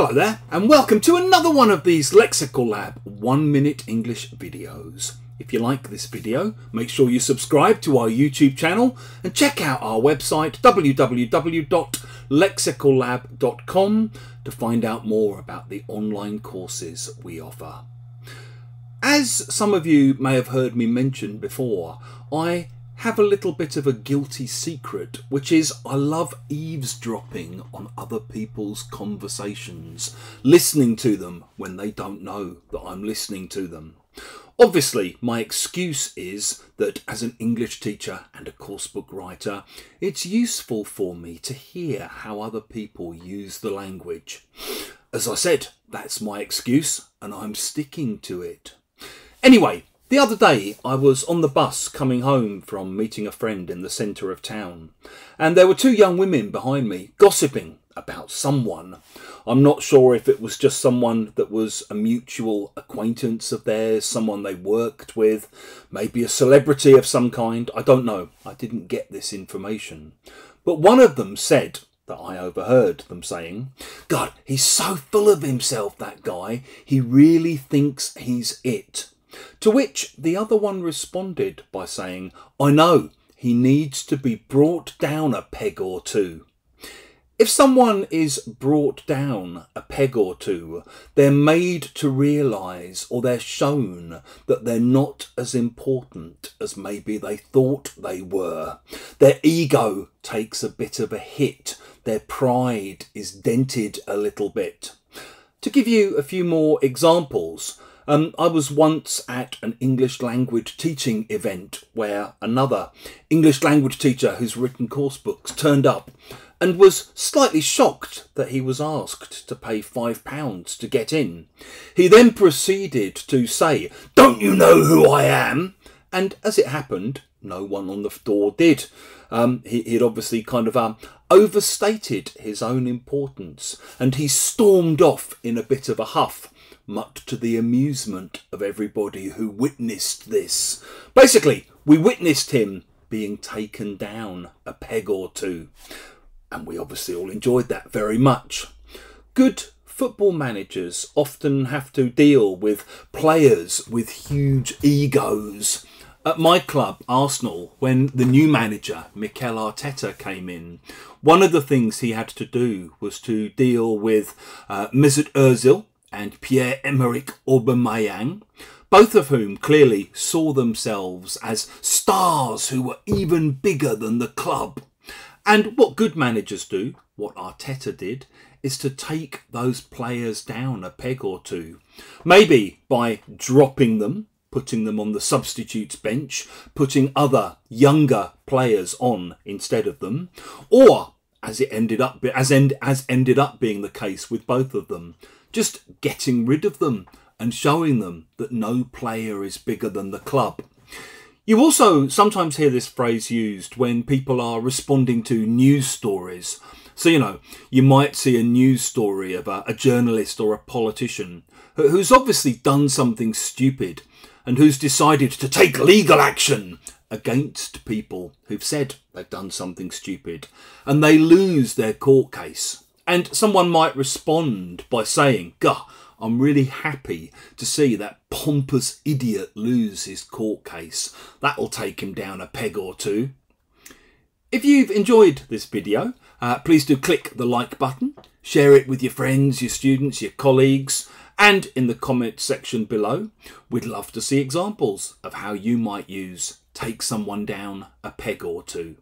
Hello there, and welcome to another one of these Lexical Lab one minute English videos. If you like this video, make sure you subscribe to our YouTube channel and check out our website www.lexicallab.com to find out more about the online courses we offer. As some of you may have heard me mention before, I have a little bit of a guilty secret, which is I love eavesdropping on other people's conversations, listening to them when they don't know that I'm listening to them. Obviously, my excuse is that as an English teacher and a coursebook writer, it's useful for me to hear how other people use the language. As I said, that's my excuse, and I'm sticking to it. Anyway, the other day, I was on the bus coming home from meeting a friend in the centre of town, and there were two young women behind me gossiping about someone. I'm not sure if it was just someone that was a mutual acquaintance of theirs, someone they worked with, maybe a celebrity of some kind. I don't know. I didn't get this information. But one of them said, that I overheard them saying, God, he's so full of himself, that guy. He really thinks he's it. To which the other one responded by saying, I know, he needs to be brought down a peg or two. If someone is brought down a peg or two, they're made to realise or they're shown that they're not as important as maybe they thought they were. Their ego takes a bit of a hit, their pride is dented a little bit. To give you a few more examples, um, I was once at an English language teaching event where another English language teacher who's written course books turned up and was slightly shocked that he was asked to pay five pounds to get in. He then proceeded to say, Don't you know who I am? And as it happened, no one on the door did. Um, he, would obviously kind of um, overstated his own importance and he stormed off in a bit of a huff much to the amusement of everybody who witnessed this. Basically, we witnessed him being taken down a peg or two, and we obviously all enjoyed that very much. Good football managers often have to deal with players with huge egos. At my club, Arsenal, when the new manager, Mikel Arteta, came in, one of the things he had to do was to deal with uh, Mesut Ozil, and Pierre-Emerick Aubameyang, both of whom clearly saw themselves as stars who were even bigger than the club. And what good managers do, what Arteta did, is to take those players down a peg or two. Maybe by dropping them, putting them on the substitutes bench, putting other younger players on instead of them, or as it ended up as end as ended up being the case with both of them, just getting rid of them and showing them that no player is bigger than the club. You also sometimes hear this phrase used when people are responding to news stories. So, you know, you might see a news story of a, a journalist or a politician who's obviously done something stupid and who's decided to take legal action against people who've said they've done something stupid and they lose their court case. And someone might respond by saying, Gah, I'm really happy to see that pompous idiot lose his court case. That'll take him down a peg or two. If you've enjoyed this video, uh, please do click the like button, share it with your friends, your students, your colleagues, and in the comment section below, we'd love to see examples of how you might use take someone down a peg or two.